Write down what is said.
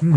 Hmm.